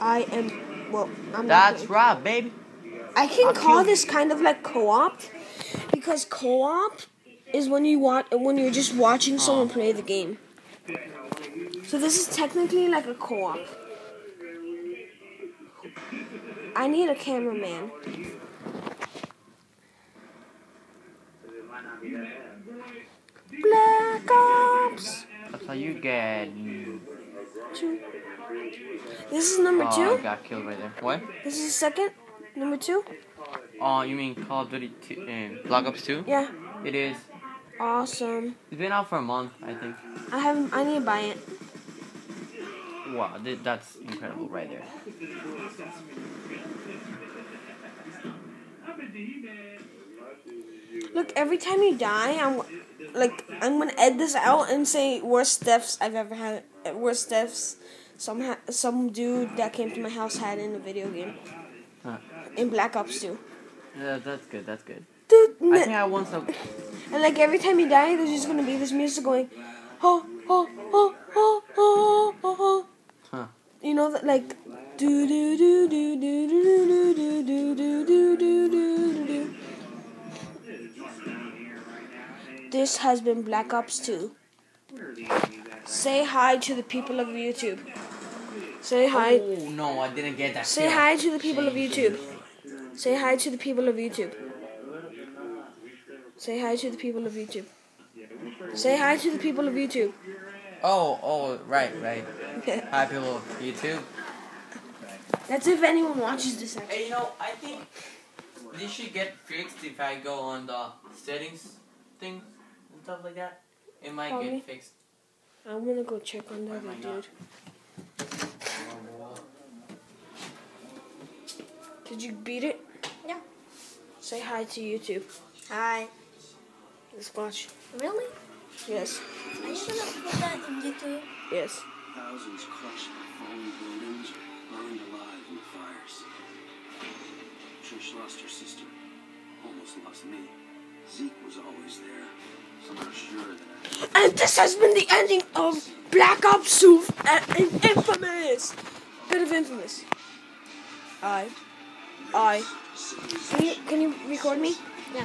I am. Well, I'm. That's gonna- right, baby. I can I'll call this kind of like co-op because co-op is when you watch when you're just watching oh. someone play the game. So this is technically like a co-op. I need a cameraman. Black Ops. That's how you get. Two. This is number Oh, I two. got killed right there. What? This is second. Number two. Oh, you mean Call of Duty 2, uh, Black Ops 2? Yeah. It is. Awesome. It's been out for a month, I think. I have. I need to buy it. Wow, th- that's incredible right there. Look, every time you die, I'm like I'm gonna edit this out and say worst deaths I've ever had. Worst deaths some ha- some dude that came to my house had in a video game. Huh. In Black Ops 2. Yeah, that's good, that's good. Dude, I think I want some. and like every time you die, there's just gonna be this music going, oh oh oh oh oh oh oh. Huh. You know that like do do do This has been Black Ops 2. Say hi to the people of YouTube. Say hi. Oh, no, I didn't get that. Say kill. hi to the people of YouTube. Say hi to the people of YouTube. Say hi to the people of YouTube. Say hi to the people of YouTube. Oh, oh, right, right. Hi, people of YouTube. That's if anyone watches this. Actually. Hey, you know, I think this should get fixed if I go on the settings thing stuff like that. It might Probably. get fixed. I'm gonna go check on the other dude. Did you beat it? Yeah. Say hi to YouTube. Hi. Let's watch. Really? Yes. Are you gonna put that in YouTube? Yes. Thousands crushed by falling buildings, burned alive in the fires. Trish lost her sister, almost lost me. Zeke was always there, so I'm sure that And this has been the ending of Black Ops 2 uh, and and Infamous. Bit of Infamous. I. I. Can you can you record me? Yeah.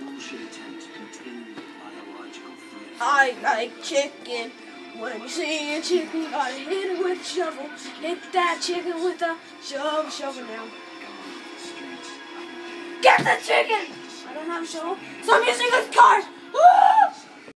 bullshit attempt to contain the biological threat. I like chicken. When you see a chicken, you gotta hit it with a shovel. Hit that chicken with a shovel, shovel now. Gone. Get the chicken! don't have a shovel. So I'm using this card! Woo!